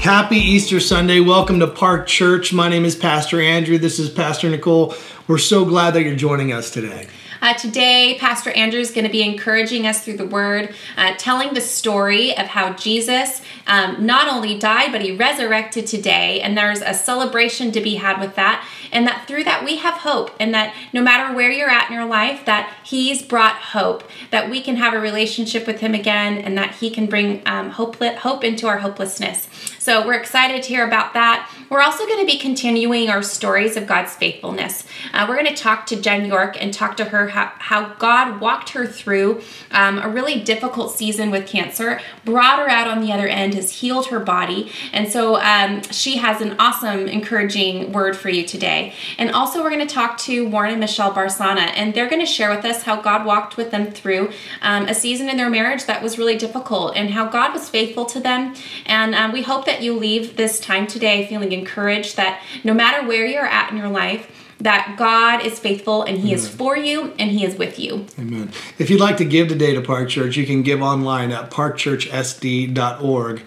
Happy Easter Sunday. Welcome to Park Church. My name is Pastor Andrew. This is Pastor Nicole. We're so glad that you're joining us today. Uh, today, Pastor Andrew is going to be encouraging us through the Word, uh, telling the story of how Jesus um, not only died, but he resurrected today. And there's a celebration to be had with that. And that through that, we have hope. And that no matter where you're at in your life, that he's brought hope, that we can have a relationship with him again, and that he can bring um, hope, hope into our hopelessness. So we're excited to hear about that. We're also going to be continuing our stories of God's faithfulness. Uh, we're going to talk to Jen York and talk to her how, how God walked her through um, a really difficult season with cancer, brought her out on the other end, has healed her body. And so um, she has an awesome, encouraging word for you today. And also, we're going to talk to Warren and Michelle Barsana, and they're going to share with us how God walked with them through um, a season in their marriage that was really difficult and how God was faithful to them. And um, we hope that that you leave this time today feeling encouraged that no matter where you're at in your life, that God is faithful and He Amen. is for you and He is with you. Amen. If you'd like to give today to Park Church, you can give online at parkchurchsd.org.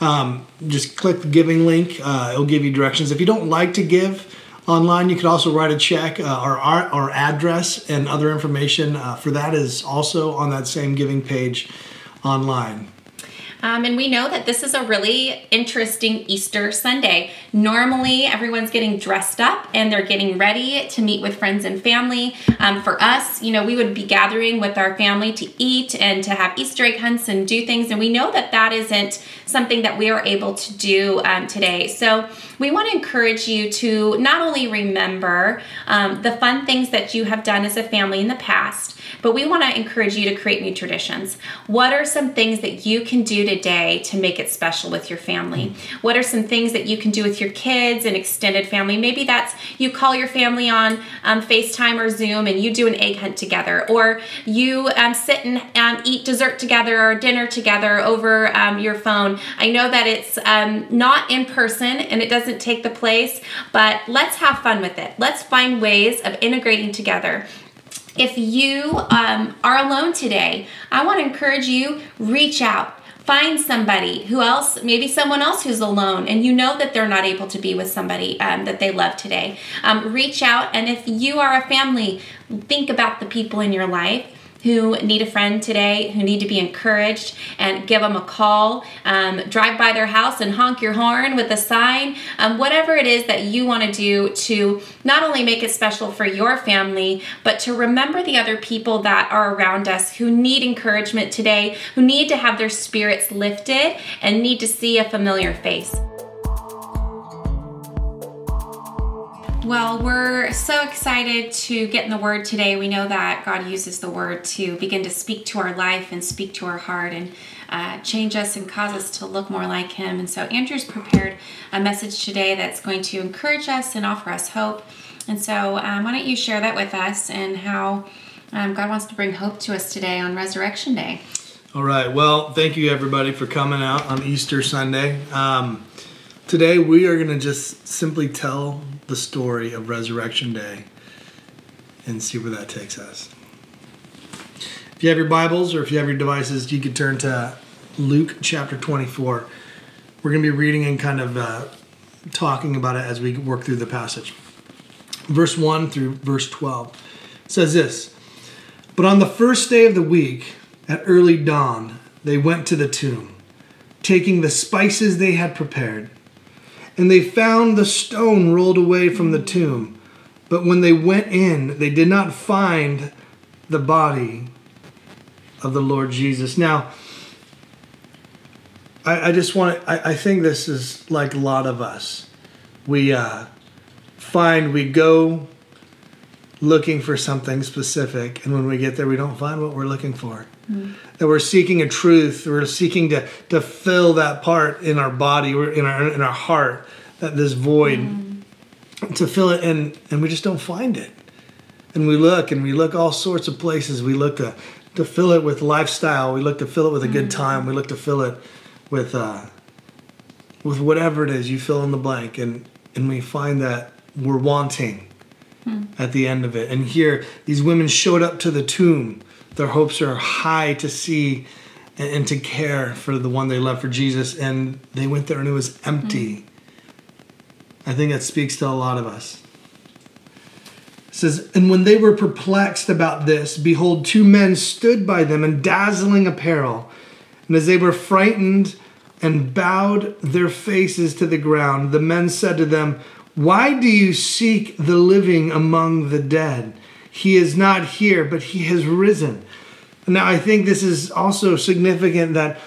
Um, just click the giving link, uh, it'll give you directions. If you don't like to give, online. You could also write a check. Uh, our, our, our, address and other information uh, for that is also on that same giving page online. Um, and we know that this is a really interesting Easter Sunday. Normally, everyone's getting dressed up and they're getting ready to meet with friends and family. Um, for us, you know, we would be gathering with our family to eat and to have Easter egg hunts and do things. And we know that that isn't something that we are able to do um, today. So we want to encourage you to not only remember um, the fun things that you have done as a family in the past, but we want to encourage you to create new traditions. What are some things that you can do today to make it special with your family? What are some things that you can do with your kids and extended family? Maybe that's you call your family on um, FaceTime or Zoom and you do an egg hunt together, or you um, sit and um, eat dessert together or dinner together over um, your phone. I know that it's um, not in person and it doesn't take the place, but let's have fun with it. Let's find ways of integrating together if you um, are alone today, I want to encourage you reach out. Find somebody who else, maybe someone else who's alone, and you know that they're not able to be with somebody um, that they love today. Um, reach out, and if you are a family, think about the people in your life who need a friend today, who need to be encouraged, and give them a call. Um, drive by their house and honk your horn with a sign. Um, whatever it is that you want to do to not only make it special for your family, but to remember the other people that are around us who need encouragement today, who need to have their spirits lifted and need to see a familiar face. Well, we're so excited to get in the Word today. We know that God uses the Word to begin to speak to our life and speak to our heart and uh, change us and cause us to look more like Him. And so, Andrew's prepared a message today that's going to encourage us and offer us hope. And so, um, why don't you share that with us and how um, God wants to bring hope to us today on Resurrection Day? All right. Well, thank you everybody for coming out on Easter Sunday. Um, today, we are going to just simply tell the story of Resurrection Day and see where that takes us. If you have your Bibles or if you have your devices, you can turn to Luke chapter 24. We're going to be reading and kind of uh, talking about it as we work through the passage. Verse 1 through verse 12 says this But on the first day of the week, at early dawn, they went to the tomb, taking the spices they had prepared and they found the stone rolled away from the tomb. But when they went in, they did not find the body of the Lord Jesus. Now, I, I just want to, I, I, think this is like a lot of us. We uh, find, we go looking for something specific, and when we get there, we don't find what we're looking for. Mm-hmm. That we're seeking a truth, we're seeking to, to fill that part in our body, in our, in our heart, that this void, mm. to fill it, and, and we just don't find it. And we look, and we look all sorts of places. We look to, to fill it with lifestyle, we look to fill it with a good mm. time, we look to fill it with, uh, with whatever it is, you fill in the blank, and, and we find that we're wanting hmm. at the end of it. And here, these women showed up to the tomb. Their hopes are high to see and, and to care for the one they love for Jesus. And they went there and it was empty. Mm-hmm. I think that speaks to a lot of us. It says, And when they were perplexed about this, behold, two men stood by them in dazzling apparel. And as they were frightened and bowed their faces to the ground, the men said to them, Why do you seek the living among the dead? He is not here, but he has risen. Now, I think this is also significant that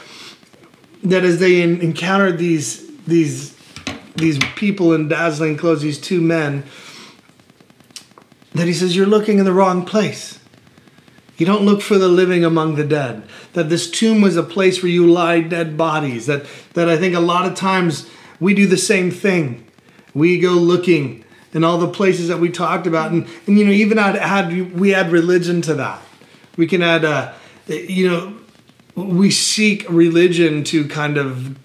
that as they encountered these these these people in dazzling clothes, these two men, that he says, You're looking in the wrong place. You don't look for the living among the dead. That this tomb was a place where you lie dead bodies. That, that I think a lot of times we do the same thing. We go looking in all the places that we talked about. And, and you know, even add, add, we add religion to that. We can add, uh, you know, we seek religion to kind of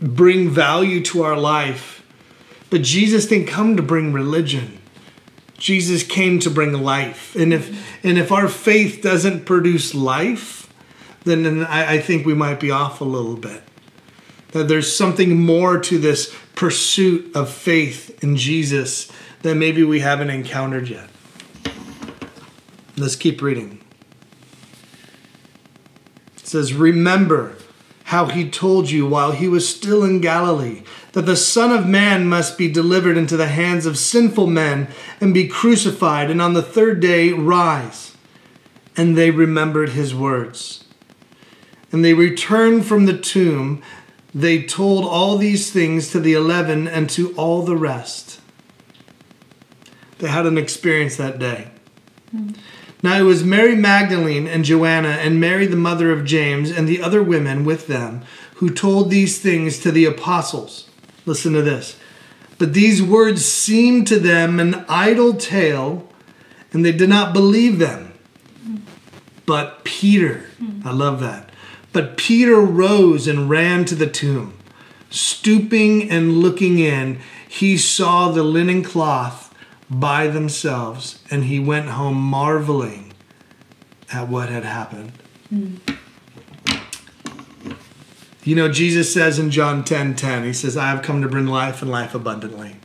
bring value to our life. But Jesus didn't come to bring religion. Jesus came to bring life. And if and if our faith doesn't produce life, then, then I, I think we might be off a little bit. That there's something more to this pursuit of faith in Jesus that maybe we haven't encountered yet. Let's keep reading. It says, Remember how he told you while he was still in Galilee that the Son of Man must be delivered into the hands of sinful men and be crucified, and on the third day rise. And they remembered his words. And they returned from the tomb. They told all these things to the eleven and to all the rest. They had an experience that day. Mm. Now it was Mary Magdalene and Joanna and Mary, the mother of James, and the other women with them who told these things to the apostles. Listen to this. But these words seemed to them an idle tale, and they did not believe them. But Peter, I love that. But Peter rose and ran to the tomb. Stooping and looking in, he saw the linen cloth by themselves, and he went home marveling at what had happened. Mm. You know, Jesus says in John 10 10, he says, I have come to bring life and life abundantly.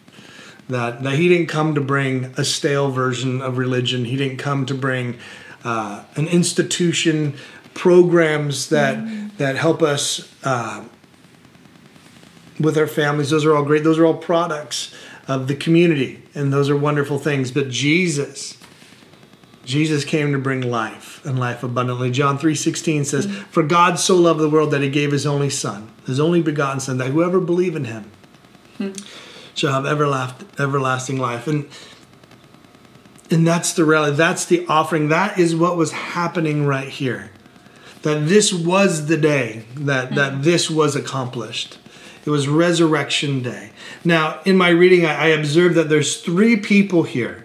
That, that he didn't come to bring a stale version of religion. He didn't come to bring uh, an institution, programs that, mm. that help us uh, with our families. Those are all great. Those are all products of the community, and those are wonderful things. But Jesus, Jesus came to bring life and life abundantly. John 3:16 says, mm-hmm. "For God so loved the world that he gave his only son, his only begotten son, that whoever believe in him mm-hmm. shall have everlasting life." And and that's the reality. That's the offering. That is what was happening right here. That this was the day that that this was accomplished. It was resurrection day. Now, in my reading, I, I observed that there's three people here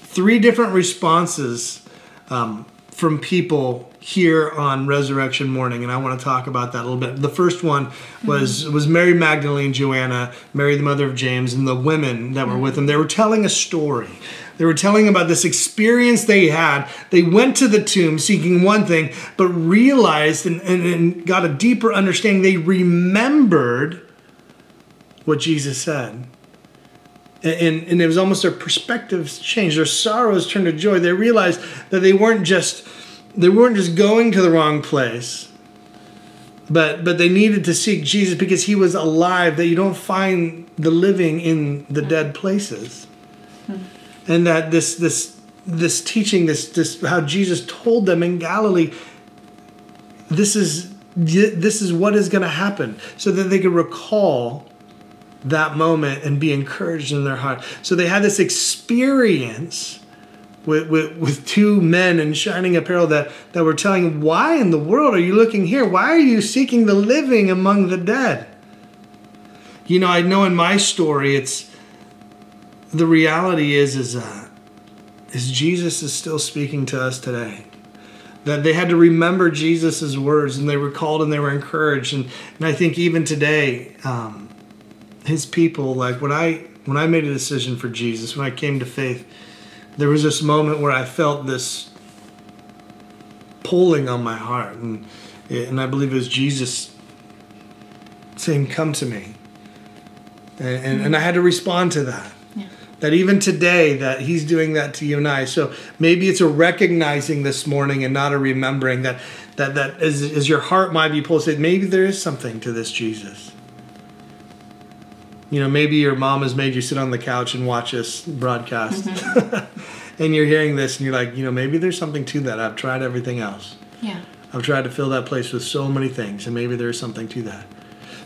three different responses um, from people here on resurrection morning and i want to talk about that a little bit. The first one was mm-hmm. was mary magdalene joanna mary the mother of james and the women that were mm-hmm. with them. They were telling a story. They were telling about this experience they had. They went to the tomb seeking one thing but realized and, and, and got a deeper understanding. They remembered what jesus said. And, and it was almost their perspectives changed. Their sorrows turned to joy. They realized that they weren't just they weren't just going to the wrong place but but they needed to seek jesus because he was alive that you don't find the living in the dead places hmm. and that this this this teaching this this how jesus told them in galilee this is this is what is going to happen so that they could recall that moment and be encouraged in their heart. So they had this experience with, with, with two men in shining apparel that, that were telling, Why in the world are you looking here? Why are you seeking the living among the dead? You know, I know in my story, it's the reality is, is, uh, is Jesus is still speaking to us today that they had to remember Jesus' words and they recalled and they were encouraged. And, and I think even today, um, his people like when i when i made a decision for jesus when i came to faith there was this moment where i felt this pulling on my heart, and and I believe it was Jesus saying, "Come to me," and and, and I had to respond to that. Yeah. That even today, that He's doing that to you and I. So maybe it's a recognizing this morning and not a remembering that that that as, as your heart might be pulsating, maybe there is something to this Jesus. You know, maybe your mom has made you sit on the couch and watch us broadcast. Mm-hmm. and you're hearing this and you're like, you know, maybe there's something to that. I've tried everything else. Yeah. I've tried to fill that place with so many things, and maybe there's something to that.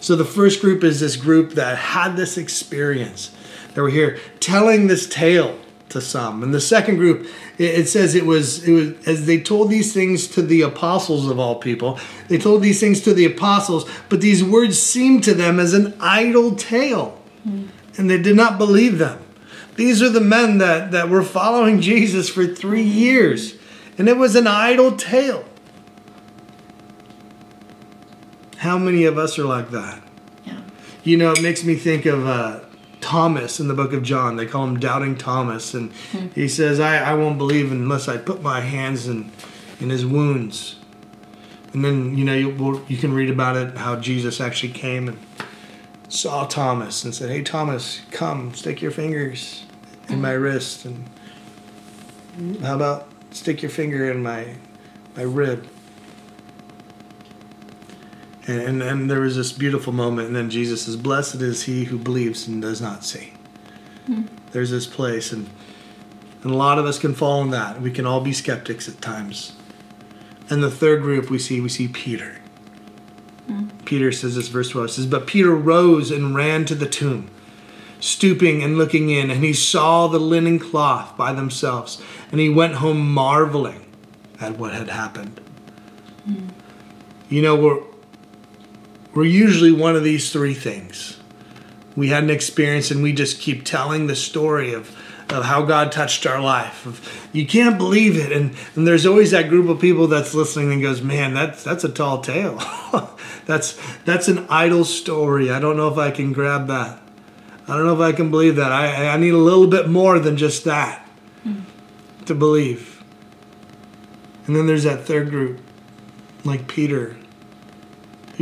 So the first group is this group that had this experience. They were here telling this tale to some. And the second group, it, says it was it was as they told these things to the apostles of all people. They told these things to the apostles, but these words seemed to them as an idle tale. And they did not believe them. These are the men that, that were following Jesus for three years. And it was an idle tale. How many of us are like that? Yeah. You know, it makes me think of uh, Thomas in the book of John. They call him Doubting Thomas. And hmm. he says, I, I won't believe unless I put my hands in, in his wounds. And then, you know, you, you can read about it, how Jesus actually came and saw Thomas and said, Hey, Thomas, come, stick your fingers in my wrist. And how about stick your finger in my, my rib? And, and, there was this beautiful moment, and then Jesus says, Blessed is he who believes and does not see. Hmm. There's this place, and, and a lot of us can fall in that. We can all be skeptics at times. And the third group we see, we see Peter. Hmm. Peter says this, verse 12 says, But Peter rose and ran to the tomb, stooping and looking in, and he saw the linen cloth by themselves, and he went home marveling at what had happened. Hmm. You know, we're, we're usually one of these three things. We had an experience and we just keep telling the story of, of how God touched our life. Of, you can't believe it. And, and there's always that group of people that's listening and goes, man, that's, that's a tall tale. that's, that's an idle story. I don't know if I can grab that. I don't know if I can believe that. I, I need a little bit more than just that to believe. And then there's that third group, like Peter,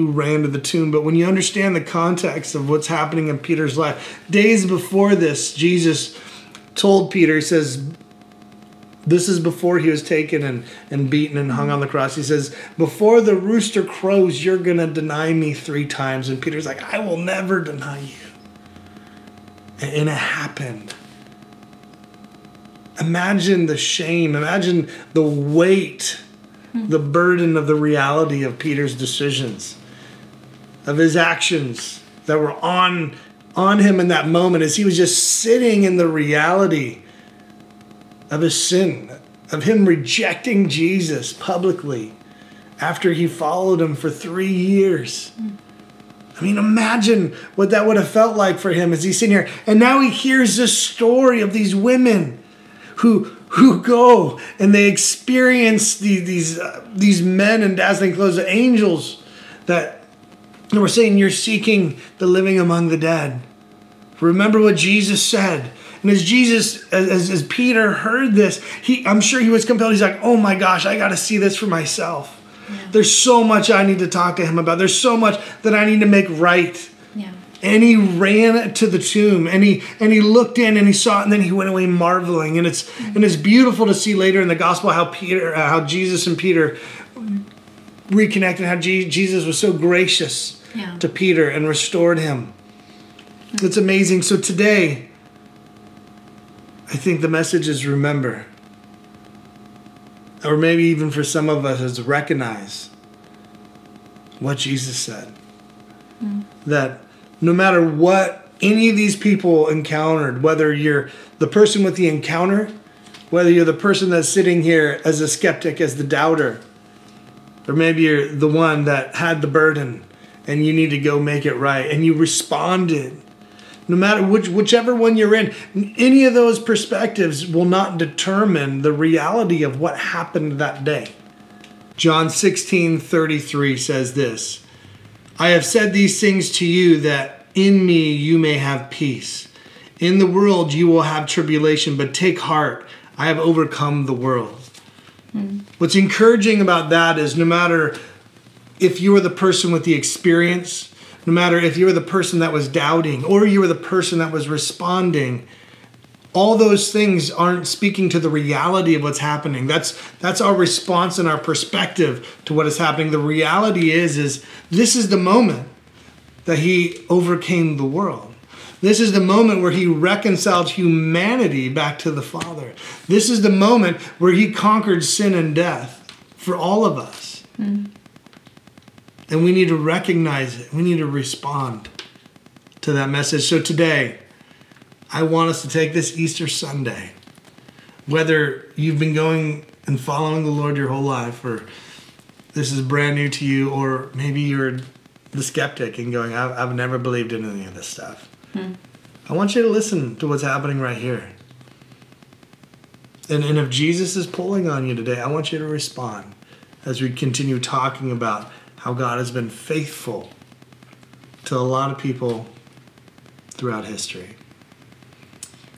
who ran to the tomb. But when you understand the context of what's happening in Peter's life, days before this, Jesus told Peter, he says, this is before he was taken and, and beaten and hung on the cross. He says, Before the rooster crows, you're going to deny me three times. And Peter's like, I will never deny you. And, and it happened. Imagine the shame, imagine the weight, the burden of the reality of Peter's decisions of his actions that were on on him in that moment as he was just sitting in the reality of his sin of him rejecting Jesus publicly after he followed him for 3 years. I mean imagine what that would have felt like for him as he's sitting here. And now he hears this story of these women who who go and they experience the, these uh, these men in dazzling clothes the angels that and we're saying you're seeking the living among the dead. Remember what Jesus said. And as Jesus, as, as Peter heard this, he I'm sure he was compelled. He's like, oh my gosh, I got to see this for myself. There's so much I need to talk to him about. There's so much that I need to make right. Yeah. And he ran to the tomb and he and he looked in and he saw it and then he went away marveling. And it's and it's beautiful to see later in the gospel how Peter, uh, how Jesus and Peter reconnected, how Je- Jesus was so gracious Yeah. to Peter and restored him. It's amazing. So today, I think the message is remember. Or maybe even for some of us is recognize what Jesus said. Hmm. That no matter what any of these people encountered, whether you're the person with the encounter, whether you're the person that's sitting here as a skeptic, as the doubter, or maybe you're the one that had the burden and you need to go make it right and you responded. No matter which whichever one you're in any of those perspectives will not determine the reality of what happened that day. John 16 33 says this i have said these things to you that in me you may have peace. In the world you will have tribulation but take heart i have overcome the world. Mm. What's encouraging about that is no matter if you were the person with the experience, no matter if you were the person that was doubting or you were the person that was responding, all those things aren't speaking to the reality of what's happening. That's that's our response and our perspective to what is happening. The reality is is this is the moment that he overcame the world. This is the moment where he reconciled humanity back to the father. This is the moment where he conquered sin and death for all of us. Mm. And we need to recognize it we need to respond to that message so today I want us to take this Easter Sunday, whether you've been going and following the Lord your whole life, or this is brand new to you, or maybe you're the skeptic and going, I've, I've never believed in any of this stuff. Hmm. I want you to listen to what's happening right here. And, and if Jesus is pulling on you today, I want you to respond as we continue talking about how God has been faithful to a lot of people throughout history.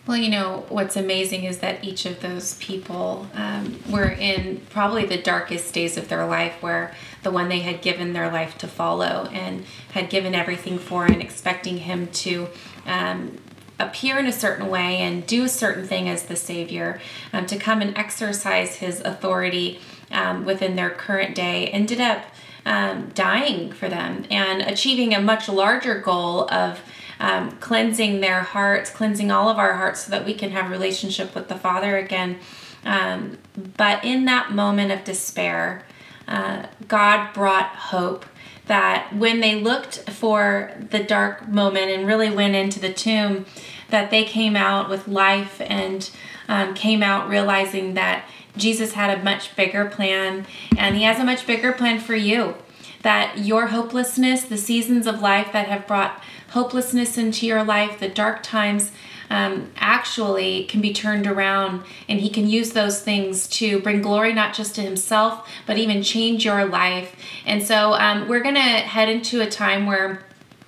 Well, you know, what's amazing is that each of those people um, were in probably the darkest days of their life, where the one they had given their life to follow and had given everything for, and expecting him to um, appear in a certain way and do a certain thing as the Savior, um, to come and exercise his authority um, within their current day, ended up um, dying for them and achieving a much larger goal of um, cleansing their hearts, cleansing all of our hearts so that we can have relationship with the Father again. Um, but in that moment of despair, uh, God brought hope that when they looked for the dark moment and really went into the tomb, that they came out with life and um, came out realizing that Jesus had a much bigger plan and he has a much bigger plan for you. That your hopelessness, the seasons of life that have brought hopelessness into your life, the dark times, um, actually can be turned around and he can use those things to bring glory not just to himself but even change your life and so um, we're to head into a time where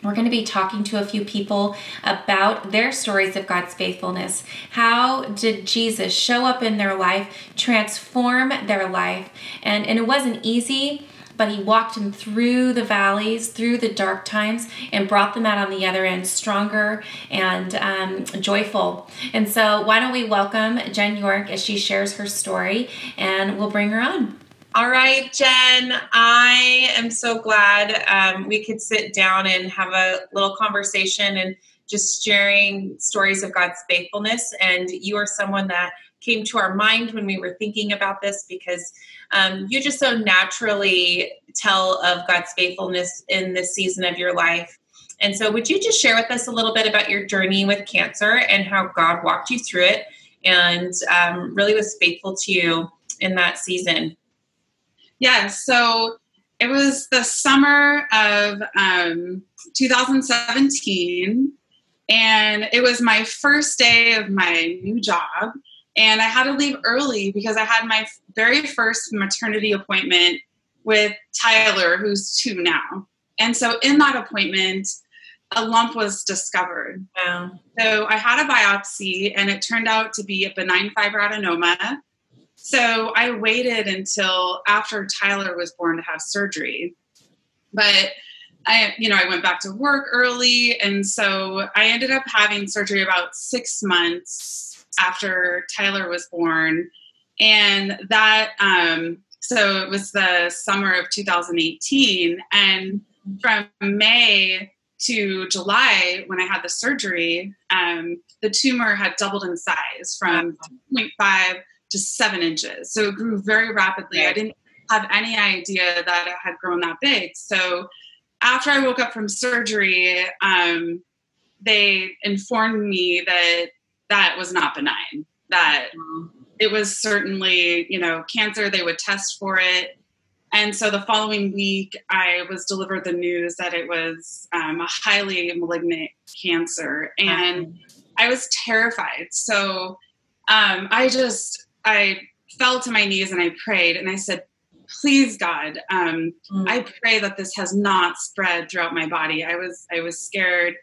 we're going to be talking to a few people about their stories of God's faithfulness. How did Jesus show up in their life, transform their life? And, and it wasn't easy but he walked them through the valleys, through the dark times, and brought them out on the other end stronger and um, joyful. And so, why don't we welcome Jen York as she shares her story, and we'll bring her on. All right, Jen, I am so glad um, we could sit down and have a little conversation and just sharing stories of God's faithfulness. And you are someone that came to our mind when we were thinking about this because um, you just so naturally tell of God's faithfulness in this season of your life. And so, would you just share with us a little bit about your journey with cancer and how God walked you through it and um, really was faithful to you in that season? Yeah, so it was the summer of um, 2017, and it was my first day of my new job and I had to leave early because I had my very first maternity appointment with Tyler, who's two now. And so in that appointment, a lump was discovered. Wow. So I had a biopsy and it turned out to be a benign fibroadenoma. So I waited until after Tyler was born to have surgery. But I, you know, I went back to work early. And so I ended up having surgery about six months after Tyler was born. And that, um, so it was the summer of 2018. And from May to July, when I had the surgery, um, the tumor had doubled in size from 2.5 to seven inches. So it grew very rapidly. I didn't have any idea that it had grown that big. So after I woke up from surgery, um, they informed me that that was not benign. That it was certainly, you know, cancer. They would test for it. And so the following week, I was delivered the news that it was um, a highly malignant cancer. And I was terrified. So um, I just, I fell to my knees and I prayed and I said, please God, um, mm. I pray that this has not spread throughout my body. I was, I was scared.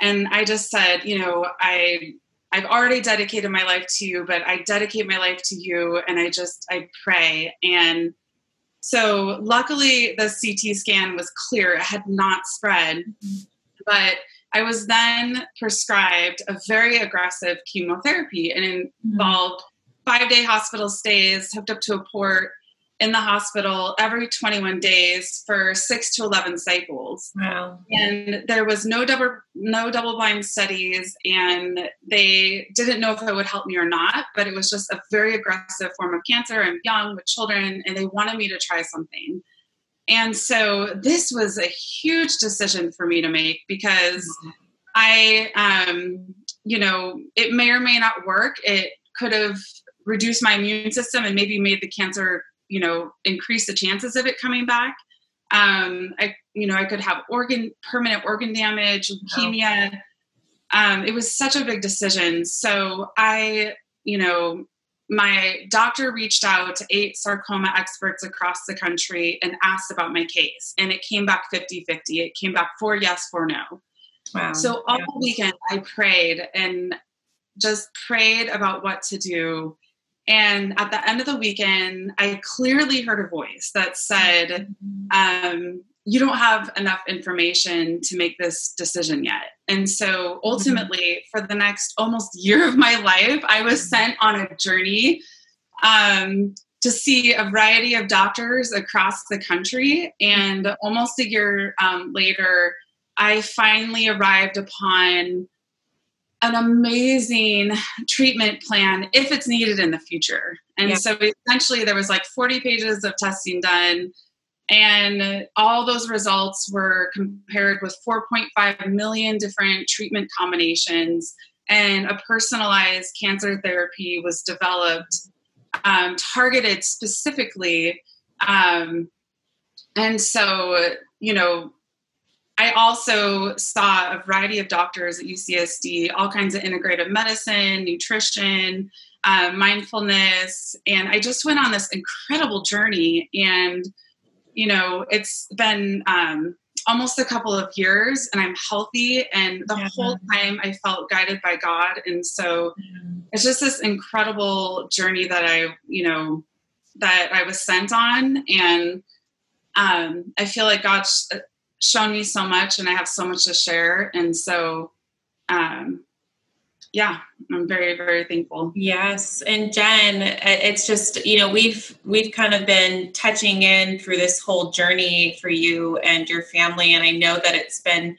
And I just said, you know, I I've already dedicated my life to you, but I dedicate my life to you and I just, I pray. And so luckily the CT scan was clear. It had not spread, but I was then prescribed a very aggressive chemotherapy and it involved five day hospital stays, hooked up to a port in the hospital every 21 days for six to 11 cycles. Wow. And there was no double no double blind studies, and they didn't know if it would help me or not. But it was just a very aggressive form of cancer. I'm young with children, and they wanted me to try something. And so this was a huge decision for me to make because I, um, you know, it may or may not work. It could have reduced my immune system and maybe made the cancer, you know, increase the chances of it coming back. Um, I, you know, I could have organ permanent organ damage, leukemia. Um, it was such a big decision. So I, you know, my doctor reached out to eight sarcoma experts across the country and asked about my case. And it came back 50 50. It came back four yes, four no. Wow. So all Yeah. weekend I prayed and just prayed about what to do. And at the end of the weekend, I clearly heard a voice that said, um, You don't have enough information to make this decision yet. And so ultimately, for the next almost year of my life, I was sent on a journey um, to see a variety of doctors across the country. And almost a year um, later, I finally arrived upon an amazing treatment plan if it's needed in the future. And Yeah. so essentially, there was like 40 pages of testing done. And all those results were compared with 4.5 million different treatment combinations. And a personalized cancer therapy was developed, um, targeted specifically. Um, and so, you know, I also saw a variety of doctors at UCSD, all kinds of integrative medicine, nutrition, um, mindfulness, and I just went on this incredible journey. And you know, it's been um, almost a couple of years, and I'm healthy, and the Yeah. whole time I felt guided by God, and so it's just this incredible journey that I, you know, that I was sent on, and um, I feel like God's shown me so much, and I have so much to share, and so, um, yeah, I'm very, very thankful. Yes, and Jen, it's just you know we've we've kind of been touching in through this whole journey for you and your family, and I know that it's been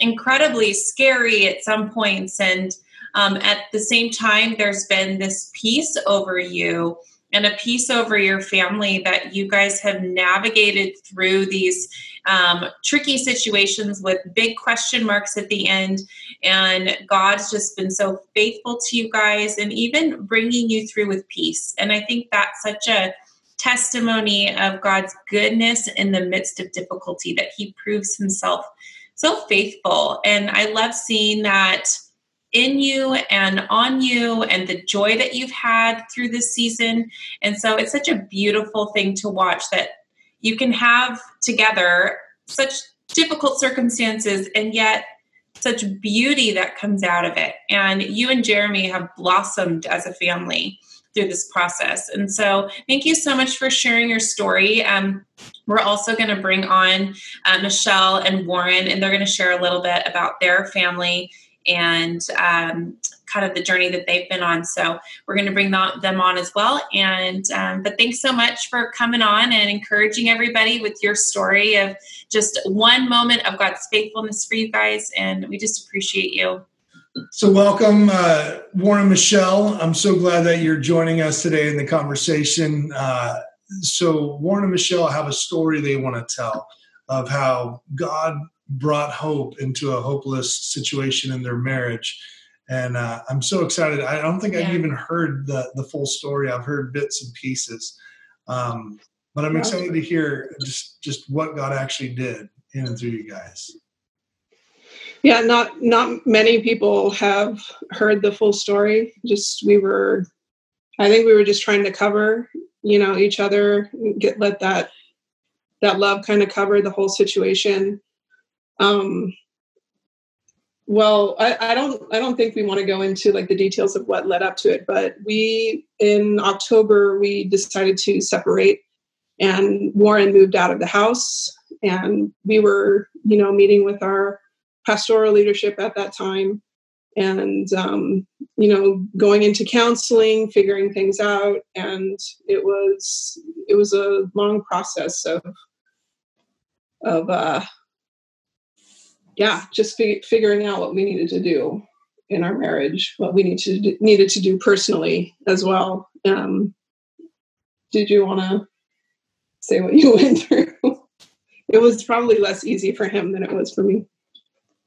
incredibly scary at some points, and um, at the same time, there's been this peace over you and a peace over your family that you guys have navigated through these um, tricky situations with big question marks at the end and God's just been so faithful to you guys and even bringing you through with peace. And I think that's such a testimony of God's goodness in the midst of difficulty that He proves Himself so faithful. And I love seeing that in you and on you and the joy that you've had through this season. And so it's such a beautiful thing to watch that you can have together such difficult circumstances and yet such beauty that comes out of it. And you and Jeremy have blossomed as a family through this process. And so, thank you so much for sharing your story. Um, we're also going to bring on uh, Michelle and Warren, and they're going to share a little bit about their family and um, kind of the journey that they've been on. So we're going to bring them on as well. And um, but thanks so much for coming on and encouraging everybody with your story of just one moment of God's faithfulness for you guys. And we just appreciate you. So, welcome, uh, Warren Michelle. I'm so glad that you're joining us today in the conversation. Uh, so, Warren and Michelle have a story they want to tell of how God brought hope into a hopeless situation in their marriage. And uh, I'm so excited. I don't think Yeah. I've even heard the, the full story. I've heard bits and pieces. Um, but I'm excited to hear just, just what God actually did in and through you guys. yeah not not many people have heard the full story just we were i think we were just trying to cover you know each other get let that that love kind of cover the whole situation um well, I, I don't I don't think we want to go into like the details of what led up to it, but we in October we decided to separate and Warren moved out of the house and we were, you know, meeting with our pastoral leadership at that time and um, you know going into counseling figuring things out and it was it was a long process of of uh yeah just fig- figuring out what we needed to do in our marriage what we need to needed to do personally as well. Um did you want to say what you went through? It was probably less easy for him than it was for me.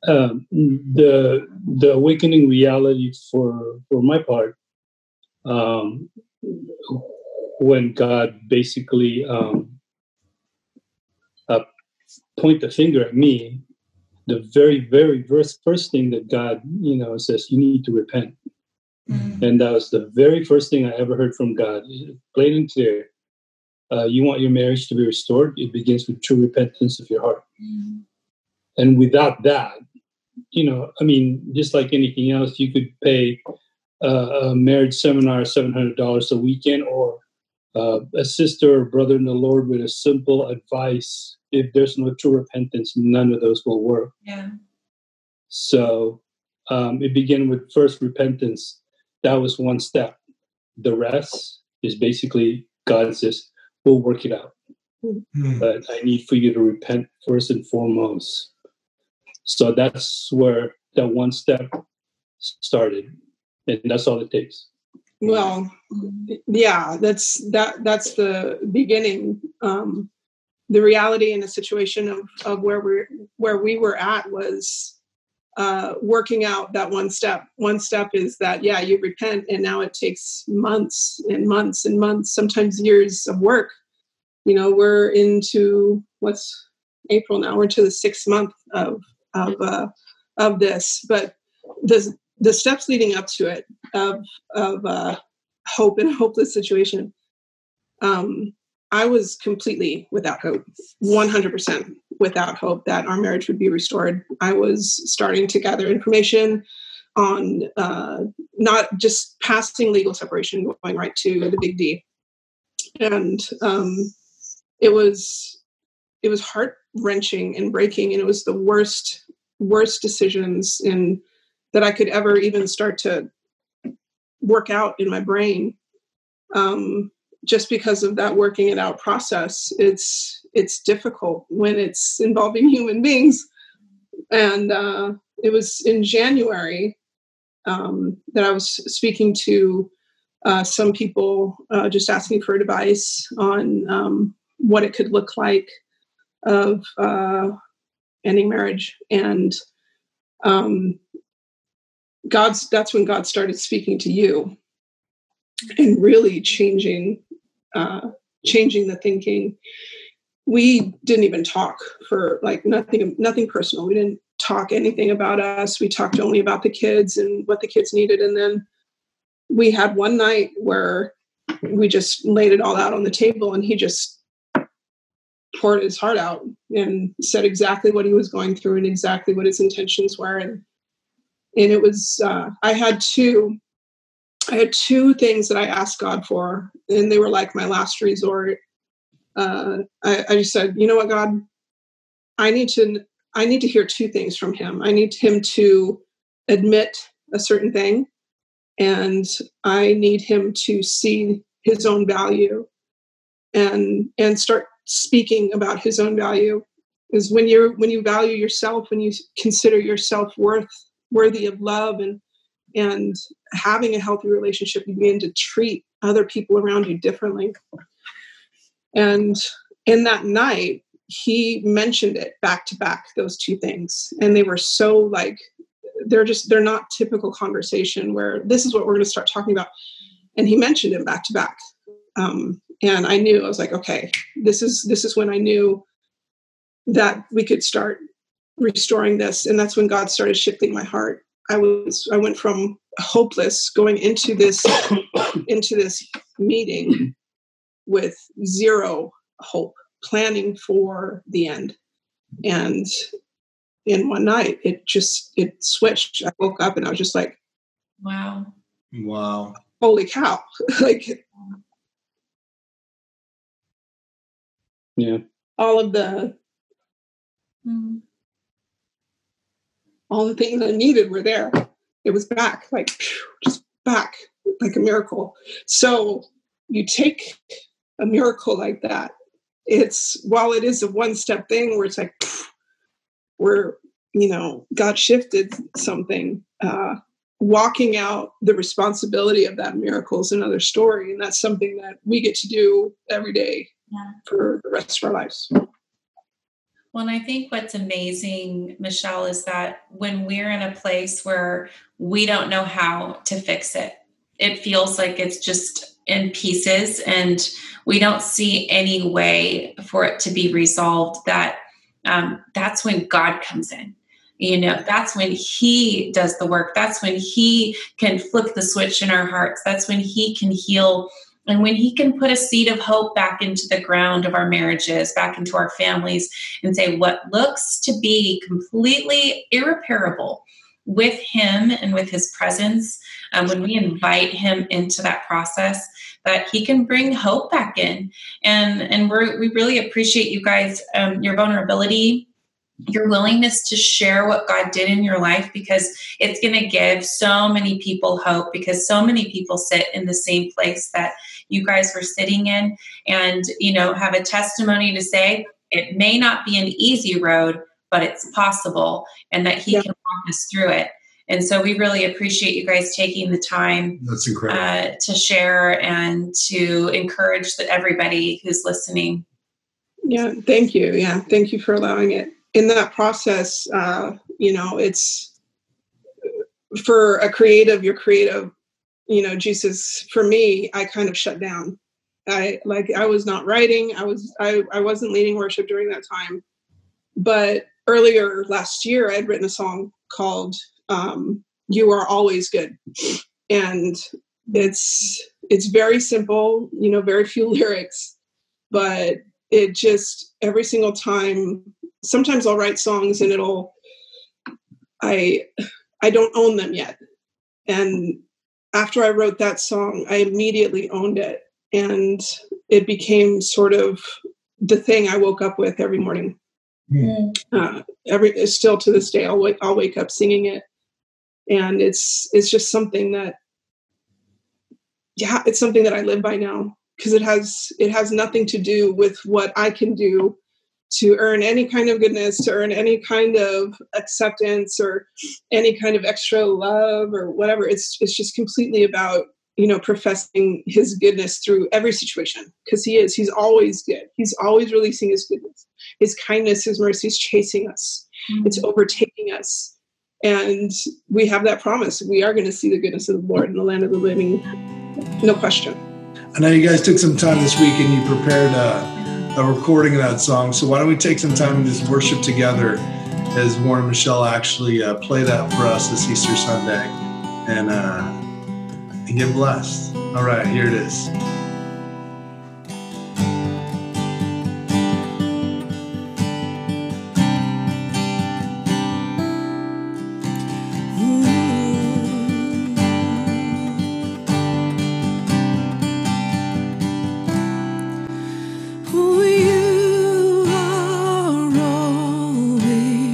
Um, the the awakening reality for for my part um, when God basically um, uh, point the finger at me, the very very first first thing that God you know says you need to repent, mm-hmm. and that was the very first thing I ever heard from God, plain and clear. Uh, you want your marriage to be restored? It begins with true repentance of your heart. Mm-hmm. And without that, you know, I mean, just like anything else, you could pay uh, a marriage seminar $700 a weekend or uh, a sister or brother in the Lord with a simple advice. If there's no true repentance, none of those will work. Yeah. So um, it began with first repentance. That was one step. The rest is basically God says, we'll work it out. Mm-hmm. But I need for you to repent first and foremost. So that's where that one step started, and that's all it takes. Well, yeah, that's that. That's the beginning. Um, the reality in the situation of, of where we're where we were at was uh, working out that one step. One step is that yeah, you repent, and now it takes months and months and months, sometimes years of work. You know, we're into what's April now. We're into the sixth month of of uh, of this, but the the steps leading up to it of of uh, hope in a hopeless situation. Um, I was completely without hope, 100% without hope that our marriage would be restored. I was starting to gather information on uh, not just passing legal separation, going right to the big D. And um, it was it was heart wrenching and breaking, and it was the worst worst decisions in that I could ever even start to work out in my brain. Um, just because of that working it out process, it's it's difficult when it's involving human beings. And uh, it was in January um, that I was speaking to uh, some people, uh, just asking for advice on um, what it could look like of uh, ending marriage and um, god's that's when god started speaking to you and really changing uh, changing the thinking. We didn't even talk for like nothing nothing personal. We didn't talk anything about us. We talked only about the kids and what the kids needed. And then we had one night where we just laid it all out on the table and he just poured his heart out and said exactly what he was going through and exactly what his intentions were. And and it was uh, i had two i had two things that i asked god for and they were like my last resort. Uh, I, I just said you know what god? I need to i need to hear two things from him. I need him to admit a certain thing and i need him to see his own value and and start speaking about his own value. Is when you're when you value yourself when you consider yourself worth worthy of love and and having a healthy relationship you begin to treat other people around you differently. And in that night he mentioned it back to back those two things. And they were so like they're just they're not typical conversation where this is what we're going to start talking about. And he mentioned it back to back. Um, and i knew i was like okay this is this is when i knew that we could start restoring this and that's when god started shifting my heart i was i went from hopeless going into this into this meeting with zero hope planning for the end and in one night. It just it switched. I woke up and I was just like, Wow. Wow. holy cow! like Yeah. all of the Mm. All the things I needed were there. It was back, like just back, like a miracle. So you take a miracle like that. It's while it is a one step thing where it's like where you know God shifted something. Uh, walking out the responsibility of that miracle is another story, and that's something that we get to do every day Yeah. for the rest of our lives. Well, and I think what's amazing, Michelle, is that when we're in a place where we don't know how to fix it, it feels like it's just in pieces and we don't see any way for it to be resolved, that um, that's when God comes in. You know, that's when He does the work. That's when He can flip the switch in our hearts. That's when He can heal and when he can put a seed of hope back into the ground of our marriages, back into our families, and say what looks to be completely irreparable with him and with his presence, um, when we invite him into that process, that he can bring hope back in. And and we really appreciate you guys, um, your vulnerability, your willingness to share what God did in your life because it's going to give so many people hope because so many people sit in the same place that you guys were sitting in and you know have a testimony to say it may not be an easy road but it's possible and that he Yeah. can walk us through it and so we really appreciate you guys taking the time That's incredible. uh, to share and to encourage that everybody who's listening Yeah, thank you. Yeah, thank you for allowing it. In that process, uh, you know, it's for a creative, you're creative. You know, Jesus, for me, I kind of shut down. I like I was not writing. I was I, I wasn't leading worship during that time. But earlier last year, I had written a song called um, "You Are Always Good," and it's it's very simple. You know, very few lyrics, but it just every single time sometimes i'll write songs and it'll i i don't own them yet and after i wrote that song i immediately owned it and it became sort of the thing i woke up with every morning. Uh, every still to this day I'll wake, I'll wake up singing it. And it's it's just something that yeah it's something that i live by now because it has it has nothing to do with what i can do to earn any kind of goodness to earn any kind of acceptance or any kind of extra love or whatever. It's it's just completely about you know professing his goodness through every situation because he is he's always good. He's always releasing his goodness. His kindness his mercy is chasing us. Mm-hmm. It's overtaking us. And we have that promise. We are going to see the goodness of the lord in the land of the living. No question. I know you guys took some time this week and you prepared a, a recording of that song. So why don't we take some time and just worship together as Warren and Michelle actually uh, play that for us this Easter Sunday and, uh, and get blessed. All right, here it is.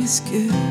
Always good.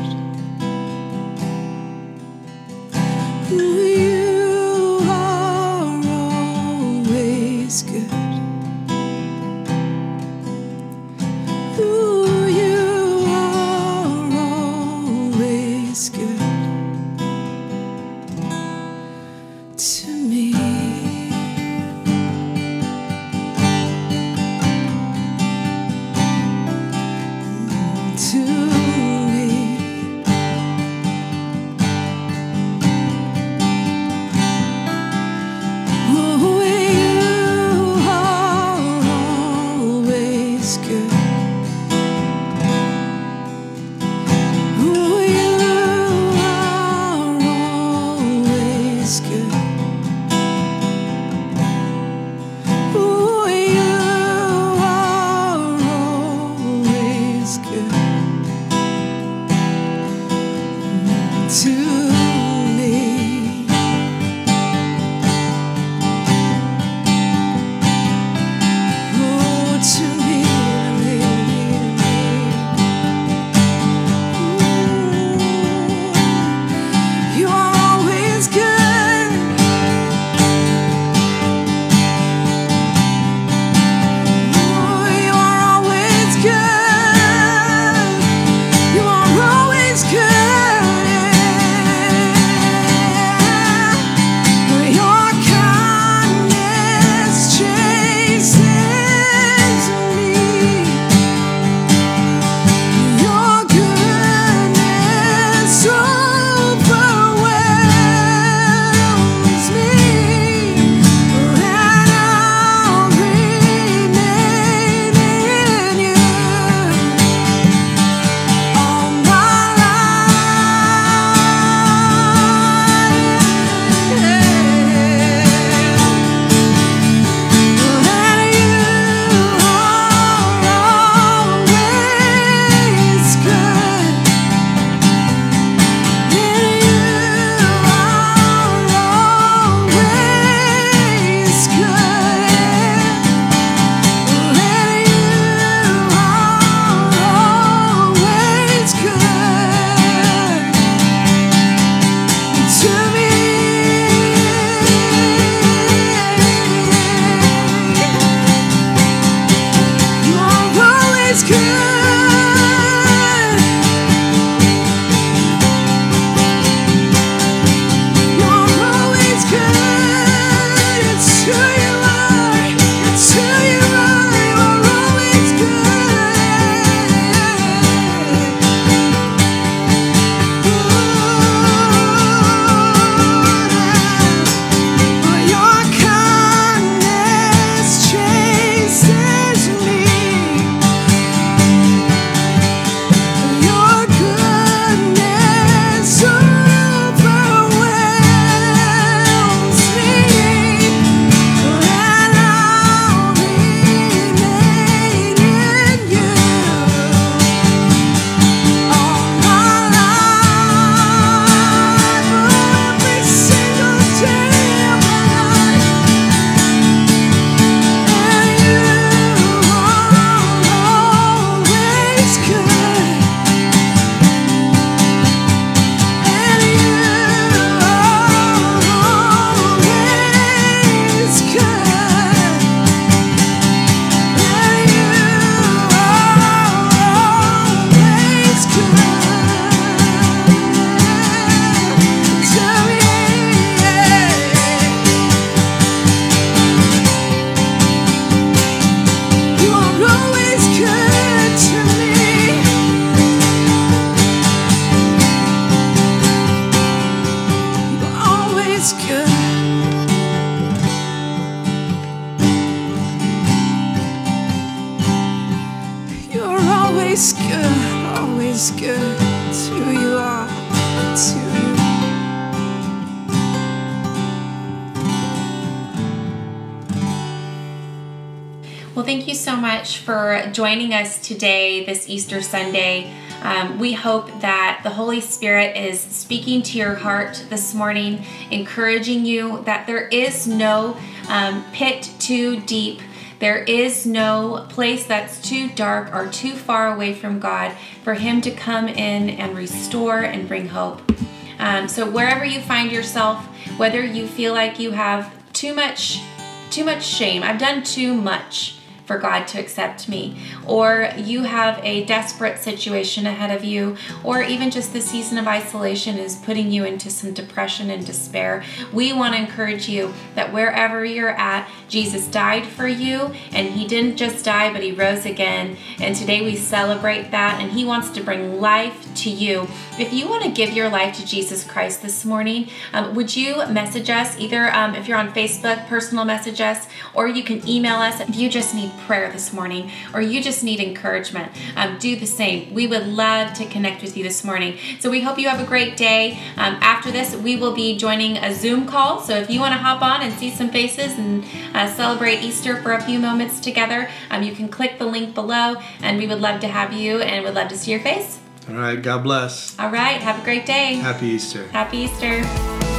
Easter Sunday. Um, we hope that the Holy Spirit is speaking to your heart this morning, encouraging you that there is no um, pit too deep. There is no place that's too dark or too far away from God for Him to come in and restore and bring hope. Um, so wherever you find yourself, whether you feel like you have too much, too much shame, I've done too much for God to accept me, or you have a desperate situation ahead of you, or even just the season of isolation is putting you into some depression and despair, we want to encourage you that wherever you're at, Jesus died for you, and He didn't just die, but He rose again. And today we celebrate that, and He wants to bring life to you. If you want to give your life to Jesus Christ this morning, um, would you message us either um, if you're on Facebook, personal message us, or you can email us if you just need prayer this morning or you just need encouragement. Um, do the same. We would love to connect with you this morning. So we hope you have a great day. Um, after this, we will be joining a Zoom call. So if you want to hop on and see some faces and uh, celebrate Easter for a few moments together, um, you can click the link below, and we would love to have you and would love to see your face. All right. God bless. All right. Have a great day. Happy Easter. Happy Easter.